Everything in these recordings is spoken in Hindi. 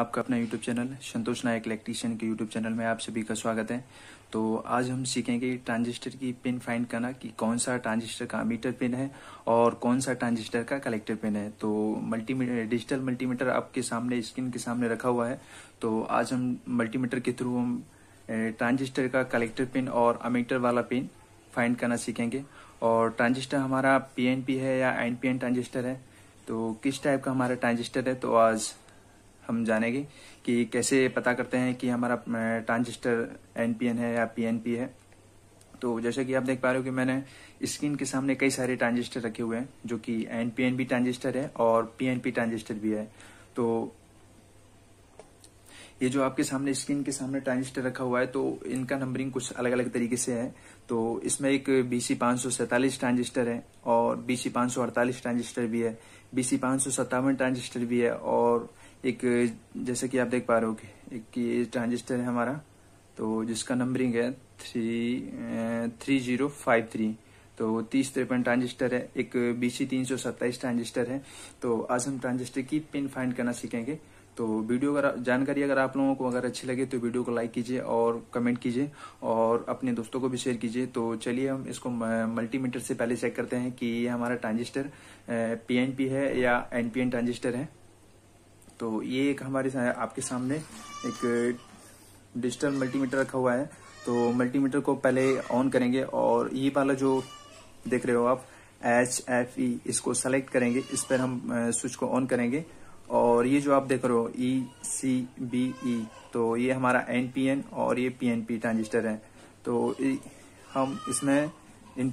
आपका अपना YouTube channel Santosh Nayak electrician के यूट्यूब चैनल में आप सभी का स्वागत है। तो आज हम सीखेंगे ट्रांजिस्टर की पिन फाइंड करना कि कौन सा ट्रांजिस्टर का मीटर पिन है और कौन सा ट्रांजिस्टर का कलेक्टर पिन है। तो मल्टीमीटर डिजिटल मल्टीमीटर आपके सामने स्क्रीन के सामने रखा हुआ है। तो आज हम मल्टीमीटर के थ्रू हम ट्रांजिस्टर का कलेक्टर पिन और अमीटर वाला पिन फाइंड करना सीखेंगे। और ट्रांजिस्टर हमारा पीएनपी है या एनपीएन ट्रांजिस्टर है? तो किस टाइप का हमारा ट्रांजिस्टर है? तो आज हम जानेंगे कि कैसे पता करते हैं कि हमारा ट्रांजिस्टर एनपीएन है या पीएनपी है। तो जैसे कि आप देख पा रहे हो कि मैंने स्क्रीन के सामने कई सारे ट्रांजिस्टर रखे हुए हैं, जो कि एनपीएनबी ट्रांजिस्टर है और पीएनपी ट्रांजिस्टर भी है। तो ये जो आपके सामने, स्क्रीन के सामने ट्रांजिस्टर रखा हुआ है तो इनका नंबरिंग कुछ अलग अलग तरीके से है। तो इसमें एक बीसी पाँच ट्रांजिस्टर है और बीसी पाँच ट्रांजिस्टर भी है। बीसी पाँच ट्रांजिस्टर भी है और एक, जैसे कि आप देख पा रहे हो कि एक ये ट्रांजिस्टर है हमारा तो जिसका नंबरिंग है three three zero five three तो तीस तिरपन ट्रांजिस्टर है, एक बीसी तीन सौ सत्ताईस ट्रांजिस्टर है तो आज हम ट्रांजिस्टर की पिन फाइंड करना सीखेंगे। तो वीडियो अगर, जानकारी अगर आप लोगों को अगर अच्छी लगे तो वीडियो को लाइक कीजिए और कमेंट कीजिए और अपने दोस्तों को भी शेयर कीजिए। तो चलिए हम इसको मल्टीमीटर से पहले चेक करते हैं कि ये हमारा ट्रांजिस्टर पीएनपी है या एनपीएन ट्रांजिस्टर है। तो ये एक हमारे आपके सामने एक डिजिटल मल्टीमीटर रखा हुआ है। तो मल्टीमीटर को पहले ऑन करेंगे और ये वाला जो देख रहे हो आप एच एफ़ ई इसको सेलेक्ट करेंगे। इस पर हम स्विच को ऑन करेंगे। और ये जो आप देख रहे हो ई सी बी ई तो ये हमारा एन पी एन और ये पी एन पी ट्रांजिस्टर है। तो हम इसमें इन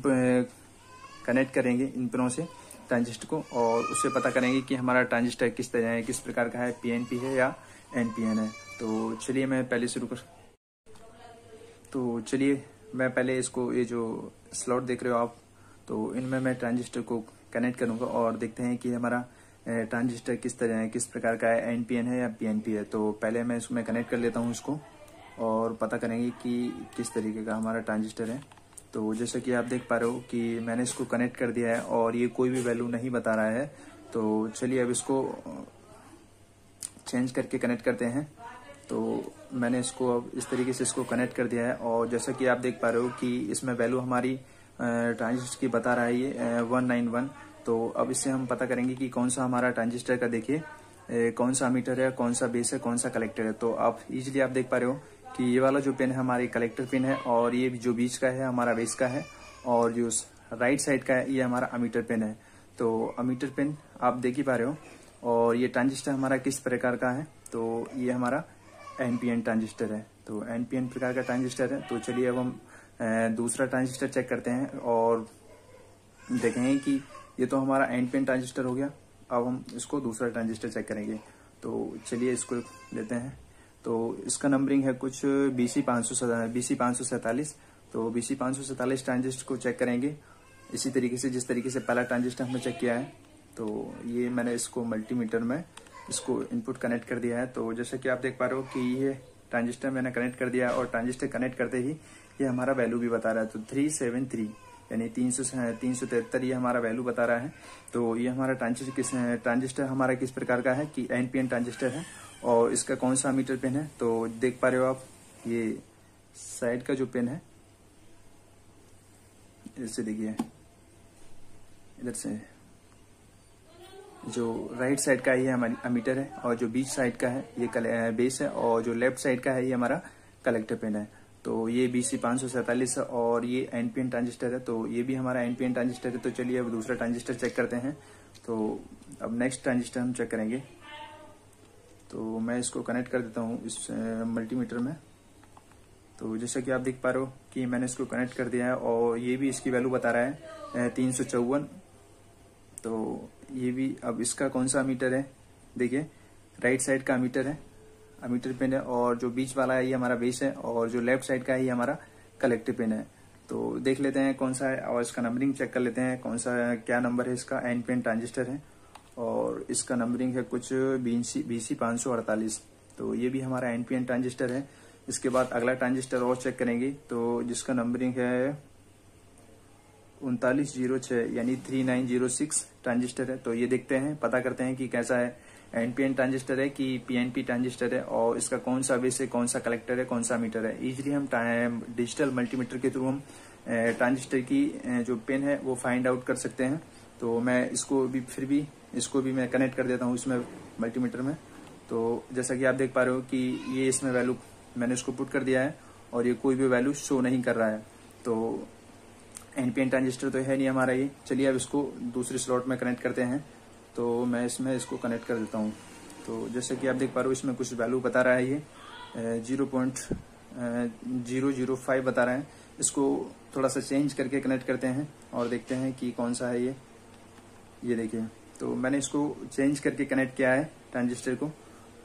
कनेक्ट करेंगे इन पिनों से। ट्रांजिस्टर को और उससे पता करेंगे कि हमारा ट्रांजिस्टर किस तरह है, किस प्रकार का है पीएनपी है या एनपीएन है। तो चलिए मैं पहले शुरू कर तो चलिए मैं पहले इसको ये जो स्लॉट देख रहे हो आप तो इनमें मैं ट्रांजिस्टर को कनेक्ट करूँगा और देखते हैं कि हमारा ट्रांजिस्टर किस तरह है, किस प्रकार का है एनपीएन है या पीएनपी है। तो पहले मैं इसमें कनेक्ट कर लेता हूँ इसको और पता करेंगे कि किस तरीके का हमारा ट्रांजिस्टर है। तो जैसे कि आप देख पा रहे हो कि मैंने इसको कनेक्ट कर दिया है और ये कोई भी वैल्यू नहीं बता रहा है। तो चलिए अब इसको चेंज करके कनेक्ट करते हैं। तो मैंने इसको अब इस तरीके से इसको कनेक्ट कर दिया है और जैसा कि आप देख पा रहे हो कि इसमें वैल्यू हमारी ट्रांजिस्टर की बता रहा है ये वन नाइन वन तो अब इससे हम पता करेंगे कि कौन सा हमारा ट्रांजिस्टर का देखिए कौन सा मीटर है, कौन सा बेस है, कौन सा कलेक्टर है। तो आप इजिली आप देख पा रहे हो कि ये वाला जो पेन है, हमारी कलेक्टर पेन है और ये जो बीच का है, हमारा बेस का है और जो राइट साइड का है, ये हमारा अमीटर पेन है। तो अमीटर पेन आप देख ही पा रहे हो और ये ट्रांजिस्टर हमारा किस प्रकार का है? तो ये हमारा एनपीएन ट्रांजिस्टर है। तो एनपीएन प्रकार का ट्रांजिस्टर है। तो चलिए अब हम दूसरा ट्रांजिस्टर चेक करते हैं और देखेंगे कि ये तो हमारा एनपीएन ट्रांजिस्टर हो गया। अब हम इसको दूसरा ट्रांजिस्टर चेक करेंगे। तो चलिए इसको लेते हैं। तो इसका नंबरिंग है कुछ बीसी पाँच सौ बीसी पाँच सौ तो पाँच सौ सैतालीस ट्रांजिस्टर को चेक करेंगे। इसी तरीके से, जिस तरीके से पहला ट्रांजिस्टर हमने चेक किया है तो ये मैंने इसको मल्टीमीटर में इसको इनपुट कनेक्ट कर दिया है। तो जैसे कि आप देख पा रहे हो कि ये ट्रांजिस्टर मैंने कनेक्ट कर दिया और ट्रांजिस्टर कनेक्ट करते ही ये हमारा वैल्यू भी बता रहा है। तो थ्री सेवन थ्री यानी तीन सौ तीन सौ तिहत्तर ये हमारा वैल्यू बता रहा है। तो ये हमारा ट्रांजिस्टर किस ट्रांजिस्टर हमारा किस प्रकार का है कि एनपीएन ट्रांजिस्टर है। और इसका कौन सा मीटर पेन है? तो देख पा रहे हो आप, ये साइड का जो पेन है इधर देखिए। इधर से, जो राइट साइड का ये हमारी अमीटर है, और जो बीच साइड का है, ये बेस है, और जो लेफ़्ट साइड का है, ये हमारा कलेक्टर पेन है। तो ये बीसी पाँच सौ सैतालीस और ये एनपीएन ट्रांजिस्टर है तो ये भी हमारा एनपीएन ट्रांजिस्टर है। तो चलिए अब दूसरा ट्रांजिस्टर चेक करते हैं। तो अब नेक्स्ट ट्रांजिस्टर हम चेक करेंगे। तो मैं इसको कनेक्ट कर देता हूँ इस मल्टीमीटर में। तो जैसा कि आप देख पा रहे हो कि मैंने इसको कनेक्ट कर दिया है और ये भी इसकी वैल्यू बता रहा है तीन सौ चौवन। तो ये भी, अब इसका कौन सा मीटर है? देखिए राइट साइड का मीटर है मीटर पिन है और जो बीच वाला है, ये हमारा बेस है और जो लेफ़्ट साइड का है, ये हमारा कलेक्टिव पिन है। तो देख लेते हैं कौन सा है और इसका नंबरिंग चेक कर लेते हैं कौन सा क्या नंबर है इसका? एन पेन ट्रांजिस्टर है। और इसका नंबरिंग है कुछ बीसी पाँच सौ अड़तालीस। तो ये भी हमारा एनपीएन ट्रांजिस्टर है। इसके बाद अगला ट्रांजिस्टर और चेक करेंगे। तो जिसका नंबरिंग है उनतालीस ज़ीरो छह, यानी three nine zero six transistor है। तो ये देखते हैं, पता करते हैं कि कैसा है। एनपीएन ट्रांजिस्टर है कि पीएनपी ट्रांजिस्टर है और इसका कौन सा बेस है, कौन सा कलेक्टर है, कौन सा मीटर है। इजिली हम डिजिटल मल्टीमीटर के थ्रू हम ट्रांजिस्टर की जो पिन है, वो फाइंड आउट कर सकते हैं। तो मैं इसको भी, फिर भी, इसको भी मैं कनेक्ट कर देता हूँ इसमें मल्टीमीटर में। तो जैसा कि आप देख पा रहे हो कि ये इसमें वैल्यू मैंने इसको पुट कर दिया है और ये कोई भी वैल्यू शो नहीं कर रहा है। तो एनपीएन ट्रांजिस्टर तो है नहीं हमारा ये। चलिए अब इसको दूसरे स्लॉट में कनेक्ट करते हैं। तो मैं इसमें इसको कनेक्ट कर देता हूँ। तो जैसे कि आप देख पा रहे हो इसमें कुछ वैल्यू बता रहा है ये। Zero point zero zero five बता रहा है। इसको थोड़ा सा चेंज करके कनेक्ट करते हैं और देखते हैं कि कौन सा है ये। ये देखिए तो मैंने इसको चेंज करके कनेक्ट किया है ट्रांजिस्टर को।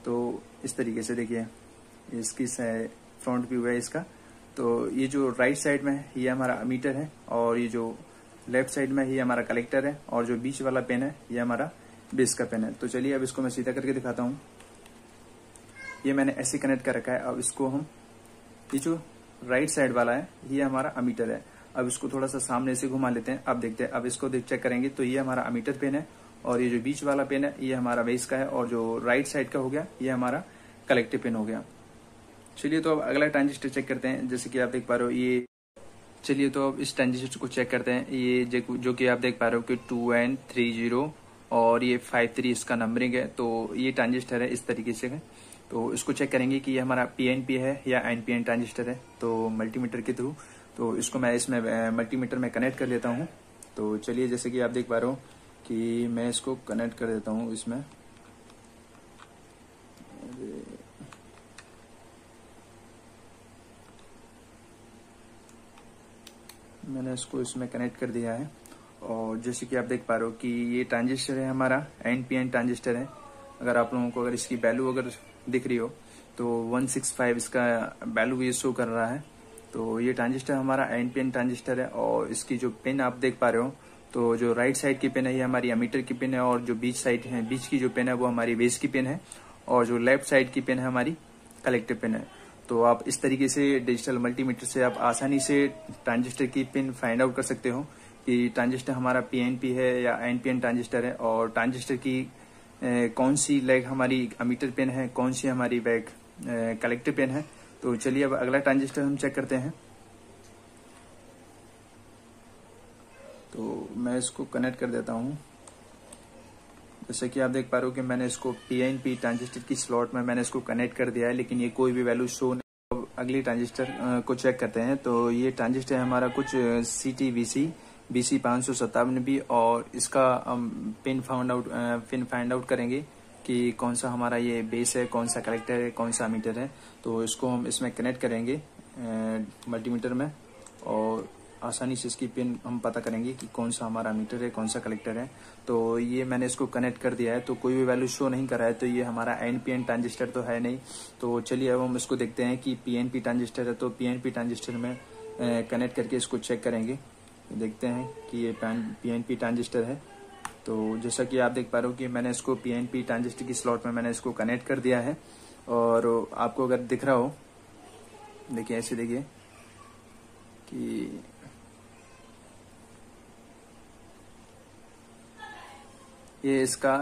तो इस तरीके से देखिए, इसकी फ्रंट व्यू है इसका। तो ये जो राइट साइड में है ये हमारा मीटर है और ये जो लेफ़्ट साइड में ये हमारा कलेक्टर है और जो बीच वाला पेन है, ये हमारा बेस का पेन है। तो चलिए, अब इसको मैं सीधा करके दिखाता हूँ। ये मैंने ऐसे कनेक्ट कर रखा है। अब इसको हम, ये जो राइट साइड वाला है, ये हमारा अमीटर है। अब इसको थोड़ा सा सामने से घुमा लेते हैं। अब देखते हैं। अब इसको चेक करेंगे। तो ये हमारा अमीटर पेन है और ये जो बीच वाला पेन है, ये हमारा बेस का है और जो राइट साइड का हो गया, ये हमारा कलेक्टिव पेन हो गया। चलिए तो अब अगला ट्रांजिस्टर चेक करते हैं। जैसे कि आप देख पा रहे हो, ये चलिए तो अब इस ट्रांजिस्टर को चेक करते हैं। ये जो कि आप देख पा रहे हो कि टू एन थ्री ज़ीरो और ये फाइव थ्री इसका नंबरिंग है। तो ये ट्रांजिस्टर है, इस तरीके से है। तो इसको चेक करेंगे कि ये हमारा पीएनपी है या एनपीएन ट्रांजिस्टर है। तो मल्टीमीटर के थ्रू तो इसको मैं इसमें मल्टीमीटर में कनेक्ट कर लेता हूँ। तो चलिए, जैसे कि आप देख पा रहे हो कि मैं इसको कनेक्ट कर देता हूँ इसमें। मैंने इसको इसमें कनेक्ट कर दिया है। और जैसे कि आप देख पा रहे हो कि ये ट्रांजिस्टर है हमारा एन पी एन ट्रांजिस्टर है। अगर आप लोगों को अगर इसकी वैल्यू अगर दिख रही हो तो 165 इसका वैल्यू ये शो कर रहा है। तो ये ट्रांजिस्टर हमारा एन पी एन ट्रांजिस्टर है और इसकी जो पिन आप देख पा रहे हो तो जो राइट साइड की पिन है ये हमारी अमीटर की पिन है और जो बीच साइड है बीच की जो पिन है वो हमारी बेस की पिन है और जो लेफ़्ट साइड की पिन है हमारी कलेक्टिव पिन है। तो आप इस तरीके से डिजिटल मल्टीमीटर से आप आसानी से ट्रांजिस्टर की पिन फाइंड आउट कर सकते हो कि ट्रांजिस्टर हमारा पीएनपी है या एनपीएन ट्रांजिस्टर है और ट्रांजिस्टर की ए, कौन सी लेग हमारी अमीटर पिन है कौन सी हमारी बैग कलेक्टिव पिन है। तो चलिए अब अगला ट्रांजिस्टर हम चेक करते हैं। तो मैं इसको कनेक्ट कर देता हूँ। जैसे कि आप देख पा रहे हो कि मैंने इसको पी एन पी ट्रांजिस्टर की स्लॉट में मैंने इसको कनेक्ट कर दिया है, लेकिन ये कोई भी वैल्यू शो नहीं अब अगली ट्रांजिस्टर को चेक करते हैं। तो ये ट्रांजिस्टर हमारा कुछ C T B C B C पाँच सौ सत्तावन बी और इसका हम pin found out pin find out करेंगे। कि कौन सा हमारा ये बेस है, कौन सा कलेक्टर है, कौन सा मीटर है तो इसको हम इसमें कनेक्ट करेंगे मल्टीमीटर में और आसानी से इसकी पिन हम पता करेंगे कि कौन सा हमारा मीटर है, कौन सा कलेक्टर है। तो ये मैंने इसको कनेक्ट कर दिया है तो कोई भी वैल्यू शो नहीं कर रहा है तो ये हमारा एन पी एन ट्रांजिस्टर तो है नहीं। तो चलिए अब हम इसको देखते हैं कि पी एन पी ट्रांजिस्टर है तो पी एन पी ट्रांजिस्टर में कनेक्ट करके इसको चेक करेंगे। देखते हैं कि ये पी एन पी ट्रांजिस्टर है। तो जैसा कि आप देख पा रहे हो कि मैंने इसको पी एन पी ट्रांजिस्टर की स्लॉट में मैंने इसको कनेक्ट कर दिया है। और आपको अगर दिख रहा हो, देखिए, ऐसे देखिए कि ये इसका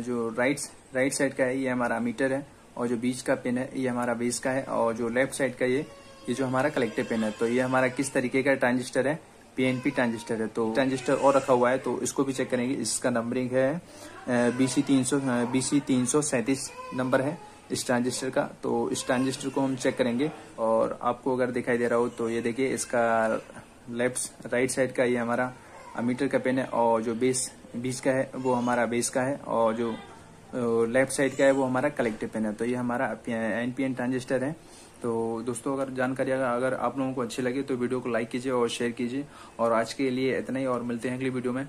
जो राइट राइट साइड का है, ये हमारा मीटर है, और जो बीच का पिन है, ये हमारा बेस का है, और जो लेफ़्ट साइड का ये ये जो हमारा कलेक्टिव पिन है। तो ये हमारा किस तरीके का ट्रांजिस्टर है पीएनपी ट्रांजिस्टर है तो ट्रांजिस्टर और रखा हुआ है तो इसको भी चेक करेंगे। इसका नंबरिंग है बीसी तीन सौ बीसी तीन सौ सैंतीस नंबर है इस ट्रांजिस्टर का तो इस ट्रांजिस्टर को हम चेक करेंगे। और आपको अगर दिखाई दे रहा हो तो ये देखिए, इसका लेफ़्ट, राइट साइड का ये हमारा मीटर का पेन है, और जो बेस, बीच का है, वो हमारा बेस का है, और जो लेफ़्ट साइड का है, वो हमारा कलेक्टिव पेन है। तो ये हमारा एनपीएन ट्रांजिस्टर है। तो दोस्तों, अगर जानकारी अगर आप लोगों को अच्छी लगे तो वीडियो को लाइक कीजिए और शेयर कीजिए। और आज के लिए इतना ही, और मिलते हैं अगली वीडियो में।